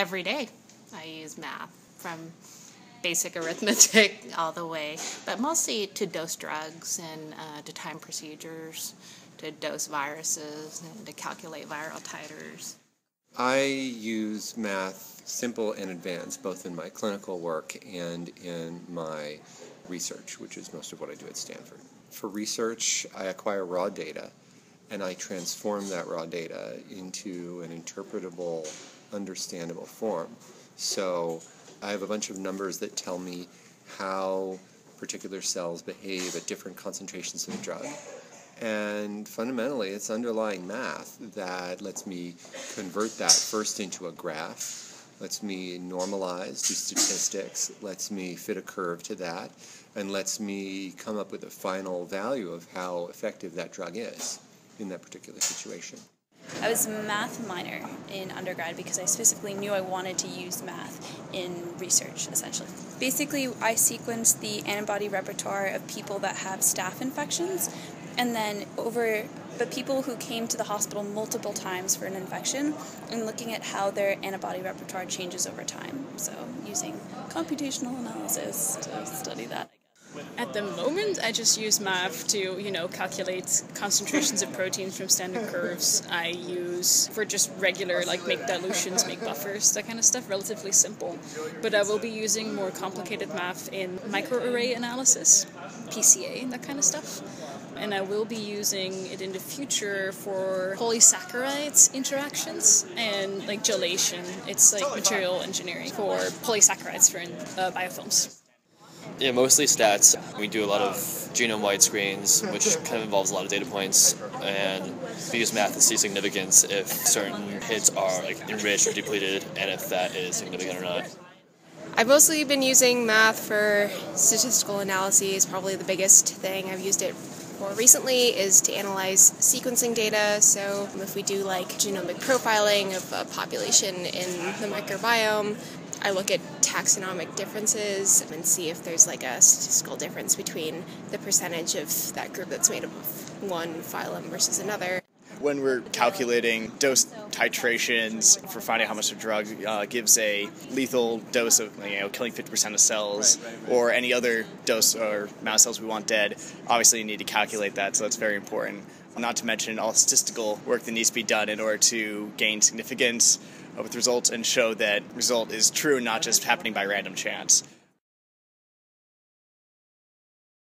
every day. I use math from basic arithmetic all the way, but mostly to dose drugs and uh, to time procedures, to dose viruses, and to calculate viral titers. I use math, simple and advanced, both in my clinical work and in my research, which is most of what I do at Stanford. For research, I acquire raw data and I transform that raw data into an interpretable, understandable form. So I have a bunch of numbers that tell me how particular cells behave at different concentrations of a drug. And fundamentally, it's underlying math that lets me convert that first into a graph, lets me normalize, do statistics, lets me fit a curve to that, and lets me come up with a final value of how effective that drug is in that particular situation. I was a math minor in undergrad because I specifically knew I wanted to use math in research, essentially. Basically, I sequenced the antibody repertoire of people that have staph infections, and then over but people who came to the hospital multiple times for an infection and looking at how their antibody repertoire changes over time. So, using computational analysis to study that. At the moment, I just use math to, you know, calculate concentrations of proteins from standard curves. I use for just regular, like make dilutions, make buffers, that kind of stuff, relatively simple. But I will be using more complicated math in microarray analysis, PCA, that kind of stuff. And I will be using it in the future for polysaccharides interactions and like gelation. It's like material engineering for polysaccharides for uh, biofilms. Yeah, mostly stats. We do a lot of genome wide screens, which kind of involves a lot of data points, and we use math to see significance if certain hits are like enriched or depleted, and if that is significant or not. I've mostly been using math for statistical analyses. Probably the biggest thing I've used it for recently is to analyze sequencing data. So if we do like genomic profiling of a population in the microbiome, I look at taxonomic differences and see if there's like a statistical difference between the percentage of that group that's made up of one phylum versus another. When we're calculating dose titrations for finding how much a drug uh, gives a lethal dose of, you know, killing 50% of cells, or any other dose or amount of cells we want dead, obviously you need to calculate that, so that's very important. Not to mention all statistical work that needs to be done in order to gain significance with results and show that result is true, and not just happening by random chance.